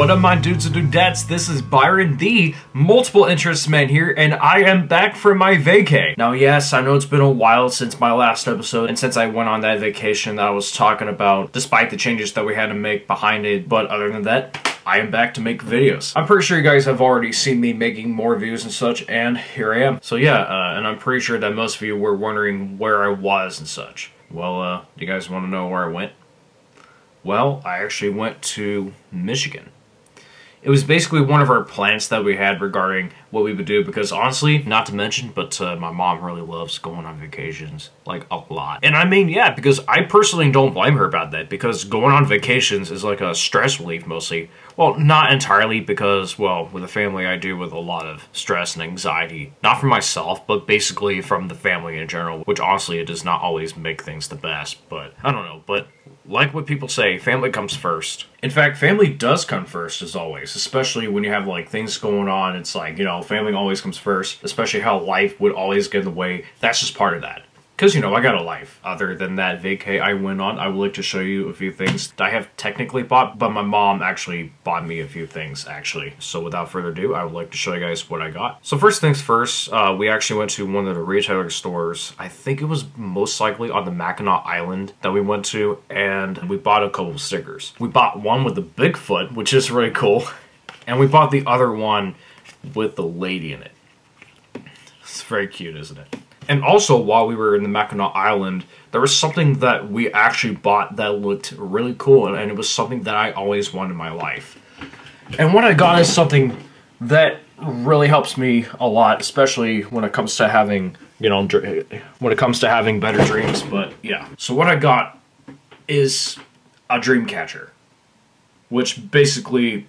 What up, my dudes and dudettes? This is Byron, the multiple interests man here, and I am back from my vacay. Now, yes, I know it's been a while since my last episode, and since I went on that vacation that I was talking about, despite the changes that we had to make behind it, but other than that, I am back to make videos. I'm pretty sure you guys have already seen me making more views and such, and here I am. So yeah, uh, and I'm pretty sure that most of you were wondering where I was and such. Well, uh, do you guys want to know where I went? Well, I actually went to Michigan. It was basically one of our plans that we had regarding what we would do because honestly, not to mention, but uh, my mom really loves going on vacations, like a lot. And I mean, yeah, because I personally don't blame her about that because going on vacations is like a stress relief mostly. Well, not entirely because, well, with a family I do with a lot of stress and anxiety. Not for myself, but basically from the family in general, which honestly it does not always make things the best, but I don't know, but like what people say, family comes first. In fact, family does come first as always, especially when you have like things going on. It's like, you know, family always comes first, especially how life would always get in the way. That's just part of that. Because, you know, I got a life. Other than that vacay I went on, I would like to show you a few things that I have technically bought, but my mom actually bought me a few things, actually. So without further ado, I would like to show you guys what I got. So first things first, uh, we actually went to one of the retailer stores. I think it was most likely on the Mackinac Island that we went to, and we bought a couple stickers. We bought one with the Bigfoot, which is really cool, and we bought the other one with the lady in it. It's very cute, isn't it? And also, while we were in the Mackinac Island, there was something that we actually bought that looked really cool, and it was something that I always wanted in my life. And what I got is something that really helps me a lot, especially when it comes to having, you know, when it comes to having better dreams. But yeah. So what I got is a dream catcher, which basically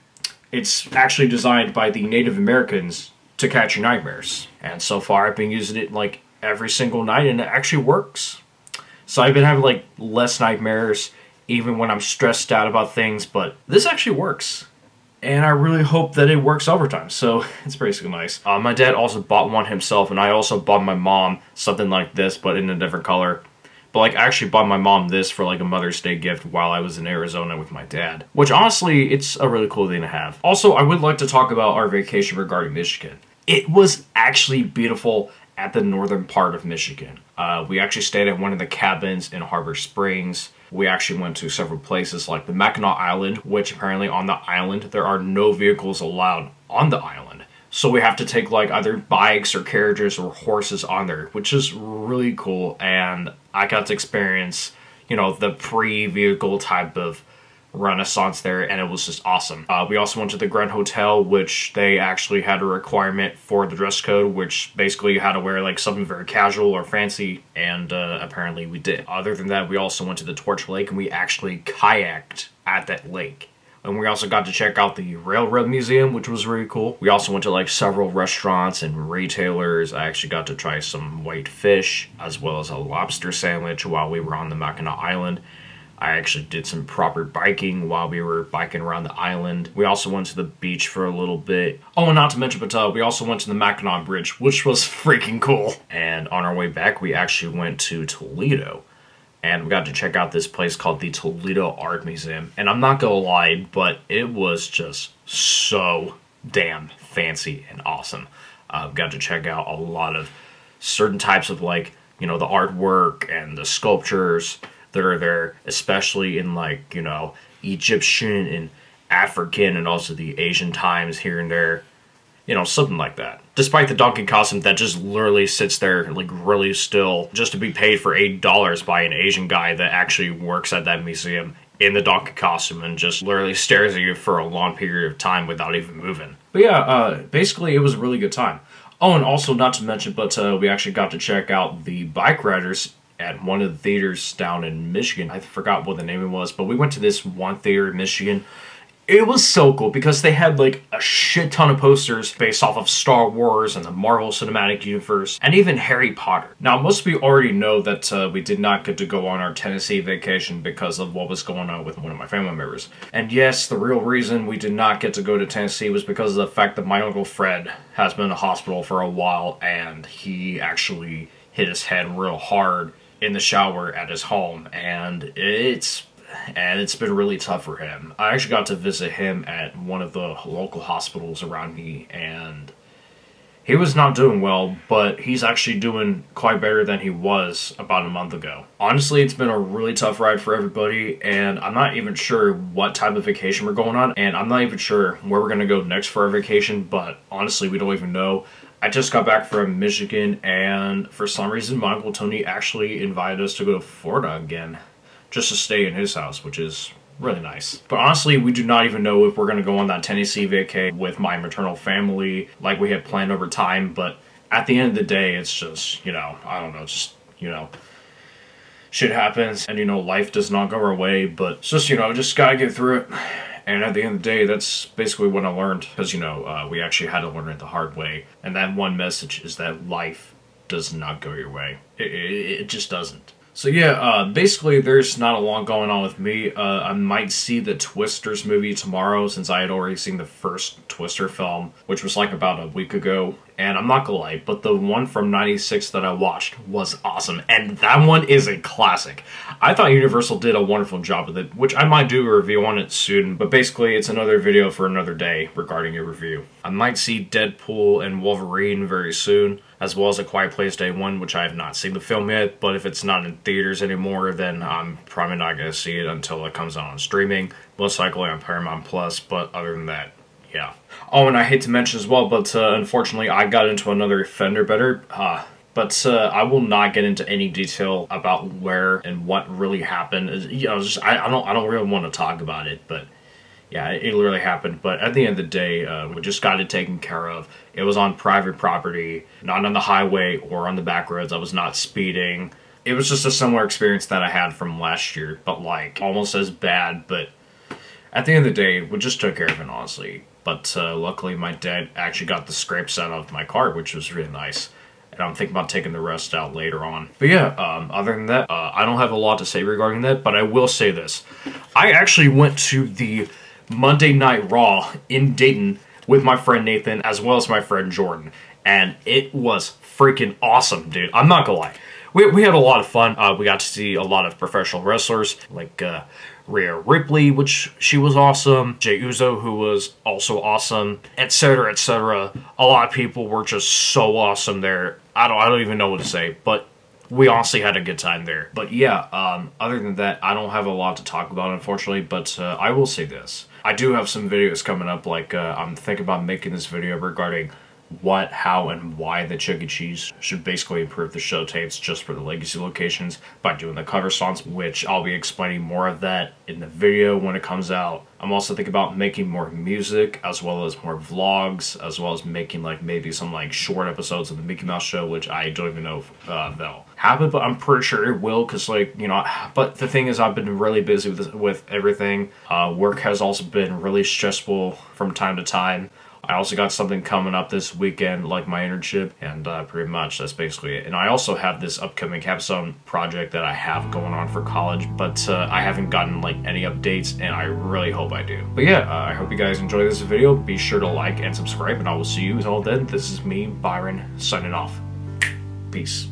it's actually designed by the Native Americans to catch your nightmares. And so far, I've been using it like every single night and it actually works. So I've been having like less nightmares even when I'm stressed out about things, but this actually works. And I really hope that it works overtime, so it's basically nice. Uh, my dad also bought one himself, and I also bought my mom something like this, but in a different color. But like, I actually bought my mom this for like a Mother's Day gift while I was in Arizona with my dad. Which honestly, it's a really cool thing to have. Also, I would like to talk about our vacation regarding Michigan. It was actually beautiful at the northern part of Michigan. Uh, we actually stayed at one of the cabins in Harbor Springs. We actually went to several places like the Mackinac Island, which apparently on the island there are no vehicles allowed on the island. So we have to take like either bikes or carriages or horses on there, which is really cool. And I got to experience, you know, the pre-vehicle type of renaissance there and it was just awesome. Uh, we also went to the Grand Hotel which they actually had a requirement for the dress code which basically you had to wear like something very casual or fancy and uh, apparently we did. Other than that we also went to the Torch Lake and we actually kayaked at that lake. And we also got to check out the Railroad Museum, which was really cool. We also went to like several restaurants and retailers. I actually got to try some white fish as well as a lobster sandwich while we were on the Mackinac Island. I actually did some proper biking while we were biking around the island. We also went to the beach for a little bit. Oh, and not to mention, but uh, we also went to the Mackinac Bridge, which was freaking cool. And on our way back, we actually went to Toledo. And we got to check out this place called the Toledo Art Museum. And I'm not gonna lie, but it was just so damn fancy and awesome. Uh, got to check out a lot of certain types of like, you know, the artwork and the sculptures that are there, especially in like, you know, Egyptian and African and also the Asian times here and there. You know, something like that. Despite the donkey costume that just literally sits there like really still just to be paid for $8 by an Asian guy that actually works at that museum in the donkey costume and just literally stares at you for a long period of time without even moving. But yeah, uh, basically it was a really good time. Oh, and also not to mention, but uh, we actually got to check out the Bikeriders at one of the theaters down in Michigan. I forgot what the name was, but we went to this one theater in Michigan. It was so cool because they had like a shit ton of posters based off of Star Wars and the Marvel Cinematic Universe and even Harry Potter. Now, most of you already know that uh, we did not get to go on our Tennessee vacation because of what was going on with one of my family members. And yes, the real reason we did not get to go to Tennessee was because of the fact that my Uncle Fred has been in the hospital for a while and he actually hit his head real hard in the shower at his home, and it's and it's been really tough for him. I actually got to visit him at one of the local hospitals around me, and he was not doing well, but he's actually doing quite better than he was about a month ago. Honestly, it's been a really tough ride for everybody, and I'm not even sure what type of vacation we're going on, and I'm not even sure where we're gonna go next for our vacation, but honestly, we don't even know. I just got back from Michigan, and for some reason, my Uncle Tony actually invited us to go to Florida again, just to stay in his house, which is really nice. But honestly, we do not even know if we're to go on that Tennessee vacay with my maternal family like we had planned over time. But at the end of the day, it's just, you know, I don't know, just, you know, shit happens and, you know, life does not go our way. But just, you know, just got to get through it. And at the end of the day, that's basically what I learned. Because, you know, uh, we actually had to learn it the hard way. And that one message is that life does not go your way. It, it, it just doesn't. So yeah, uh, basically there's not a lot going on with me. Uh, I might see the Twisters movie tomorrow since I had already seen the first Twister film, which was like about a week ago. And I'm not gonna lie, but the one from 96 that I watched was awesome. And that one is a classic. I thought Universal did a wonderful job with it, which I might do a review on it soon. But basically it's another video for another day regarding a review. I might see Deadpool and Wolverine very soon as well as A Quiet Place Day 1, which I have not seen the film yet, but if it's not in theaters anymore, then I'm probably not going to see it until it comes out on streaming, most likely on Paramount Plus, but other than that, yeah. Oh, and I hate to mention as well, but uh, unfortunately I got into another fender bender, uh, but uh, I will not get into any detail about where and what really happened. You know, just I, I don't I don't really want to talk about it, but yeah, it literally happened. But at the end of the day, uh, we just got it taken care of. It was on private property, not on the highway or on the back roads. I was not speeding. It was just a similar experience that I had from last year, but like almost as bad. But at the end of the day, we just took care of it, honestly. But uh, luckily, my dad actually got the scrapes out of my car, which was really nice. And I'm thinking about taking the rest out later on. But yeah, um, other than that, uh, I don't have a lot to say regarding that, but I will say this. I actually went to the Monday Night Raw in Dayton with my friend Nathan as well as my friend Jordan. And it was freaking awesome, dude. I'm not gonna lie. We, we had a lot of fun. Uh, we got to see a lot of professional wrestlers like uh, Rhea Ripley, which she was awesome. Jey Uso, who was also awesome, etc., etc. A lot of people were just so awesome there. I don't, I don't even know what to say, but we honestly had a good time there. But yeah, um, other than that, I don't have a lot to talk about, unfortunately. But uh, I will say this: I do have some videos coming up. Like uh, I'm thinking about making this video regarding what, how, and why the Chuck E. Cheese should basically improve the show tapes just for the legacy locations by doing the cover songs, which I'll be explaining more of that in the video when it comes out. I'm also thinking about making more music as well as more vlogs, as well as making like maybe some like short episodes of the Mickey Mouse Show, which I don't even know if uh, they'll happen, but I'm pretty sure it will because like, you know, but the thing is I've been really busy with, with everything. Uh, work has also been really stressful from time to time. I also got something coming up this weekend, like my internship, and uh, pretty much that's basically it. And I also have this upcoming capstone project that I have going on for college, but uh, I haven't gotten like any updates, and I really hope I do. But yeah, uh, I hope you guys enjoy this video. Be sure to like and subscribe, and I will see you all then. This is me, Byron, signing off. Peace.